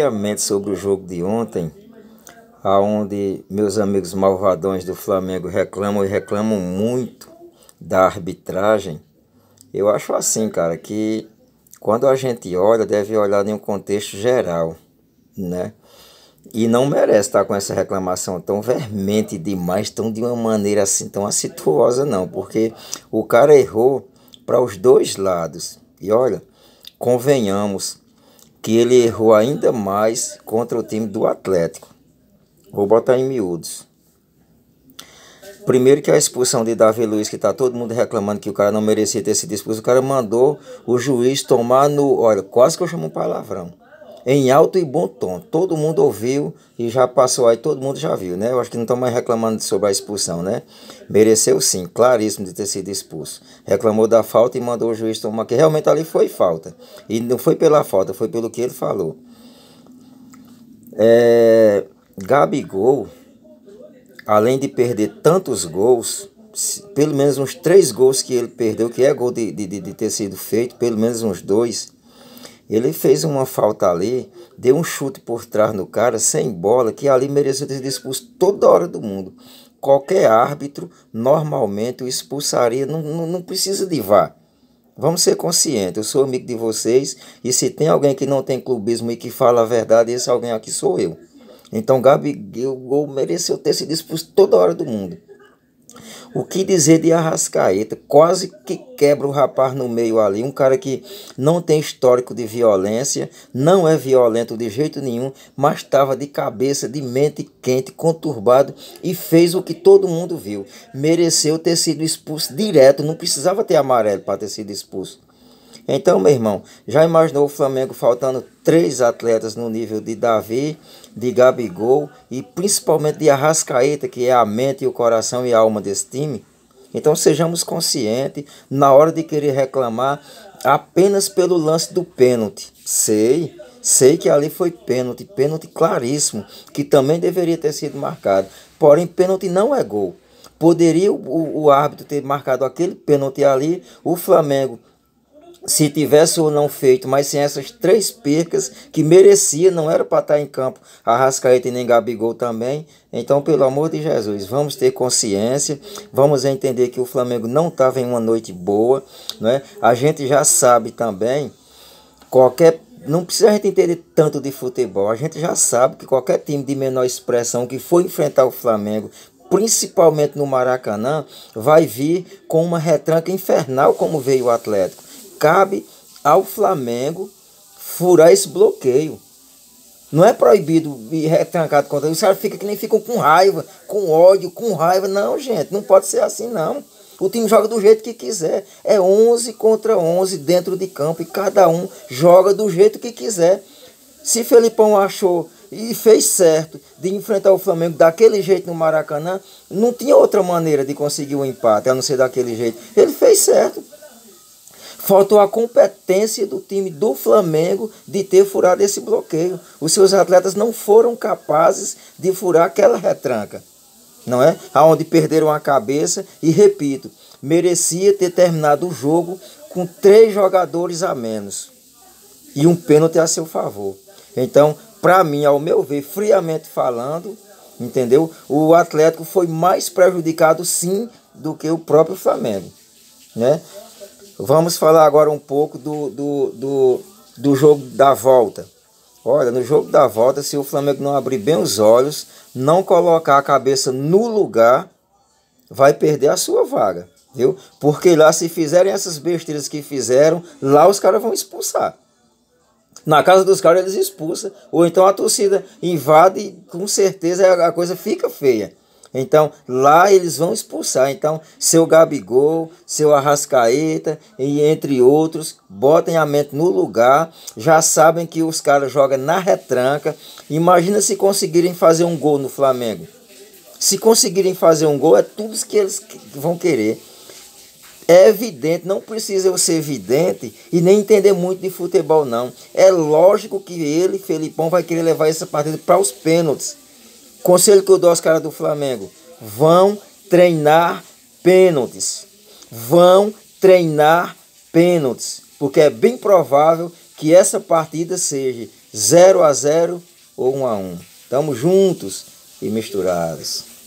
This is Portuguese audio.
Obviamente sobre o jogo de ontem, aonde meus amigos malvadões do Flamengo reclamam e reclamam muito da arbitragem, eu acho assim, cara, que quando a gente olha, deve olhar em um contexto geral, né? E não merece estar com essa reclamação tão vermente demais, tão de uma maneira assim tão acintuosa, não, porque o cara errou para os dois lados. E olha, convenhamos, que ele errou ainda mais contra o time do Atlético. Vou botar em miúdos. Primeiro que a expulsão de Davi Luiz, que tá todo mundo reclamando que o cara não merecia ter sido expulso, o cara mandou o juiz tomar no. Olha, quase que eu chamo um palavrão em alto e bom tom. Todo mundo ouviu e já passou aí, todo mundo já viu, né? Eu acho que não estão mais reclamando sobre a expulsão, né? Mereceu sim, claríssimo de ter sido expulso. Reclamou da falta e mandou o juiz tomar, que realmente ali foi falta. E não foi pela falta, foi pelo que ele falou. É, Gabigol, além de perder tantos gols, pelo menos uns três gols que ele perdeu, que é gol de, de, de ter sido feito, pelo menos uns dois ele fez uma falta ali, deu um chute por trás no cara, sem bola, que ali merecia ter expulso toda hora do mundo. Qualquer árbitro normalmente o expulsaria, não, não, não precisa de vá. Vamos ser conscientes, eu sou amigo de vocês e se tem alguém que não tem clubismo e que fala a verdade, esse alguém aqui sou eu. Então Gabigol mereceu ter sido expulso toda hora do mundo. O que dizer de Arrascaeta? Quase que quebra o rapaz no meio ali. Um cara que não tem histórico de violência, não é violento de jeito nenhum, mas estava de cabeça, de mente quente, conturbado e fez o que todo mundo viu. Mereceu ter sido expulso direto, não precisava ter amarelo para ter sido expulso. Então, meu irmão, já imaginou o Flamengo faltando três atletas no nível de Davi, de Gabigol e principalmente de Arrascaeta, que é a mente, o coração e a alma desse time? Então sejamos conscientes na hora de querer reclamar apenas pelo lance do pênalti. Sei, sei que ali foi pênalti, pênalti claríssimo, que também deveria ter sido marcado. Porém, pênalti não é gol. Poderia o, o árbitro ter marcado aquele pênalti ali, o Flamengo se tivesse ou não feito, mas sem essas três percas que merecia, não era para estar em campo Arrascaeta e nem Gabigol também. Então, pelo amor de Jesus, vamos ter consciência, vamos entender que o Flamengo não estava em uma noite boa, né? A gente já sabe também, qualquer não precisa a gente entender tanto de futebol, a gente já sabe que qualquer time de menor expressão que for enfrentar o Flamengo, principalmente no Maracanã, vai vir com uma retranca infernal como veio o Atlético cabe ao Flamengo furar esse bloqueio. Não é proibido ir retrancado contra Os caras ficam que nem ficam com raiva, com ódio, com raiva. Não, gente, não pode ser assim, não. O time joga do jeito que quiser. É 11 contra 11 dentro de campo e cada um joga do jeito que quiser. Se Felipão achou e fez certo de enfrentar o Flamengo daquele jeito no Maracanã, não tinha outra maneira de conseguir o um empate, a não ser daquele jeito. Ele fez certo. Faltou a competência do time do Flamengo de ter furado esse bloqueio. Os seus atletas não foram capazes de furar aquela retranca, não é? Aonde perderam a cabeça e repito, merecia ter terminado o jogo com três jogadores a menos e um pênalti a seu favor. Então, para mim, ao meu ver, friamente falando, entendeu? O Atlético foi mais prejudicado sim do que o próprio Flamengo, né? Vamos falar agora um pouco do, do, do, do jogo da volta. Olha, no jogo da volta, se o Flamengo não abrir bem os olhos, não colocar a cabeça no lugar, vai perder a sua vaga, viu? Porque lá, se fizerem essas besteiras que fizeram, lá os caras vão expulsar. Na casa dos caras eles expulsam, ou então a torcida invade e com certeza a coisa fica feia. Então, lá eles vão expulsar. Então, seu Gabigol, seu Arrascaeta e entre outros, botem a mente no lugar. Já sabem que os caras jogam na retranca. Imagina se conseguirem fazer um gol no Flamengo. Se conseguirem fazer um gol, é tudo que eles vão querer. É evidente, não precisa eu ser evidente e nem entender muito de futebol, não. É lógico que ele, Felipão, vai querer levar essa partida para os pênaltis. Conselho que eu dou aos caras do Flamengo: vão treinar pênaltis. Vão treinar pênaltis. Porque é bem provável que essa partida seja 0 a 0 ou 1 a 1. Tamo juntos e misturados.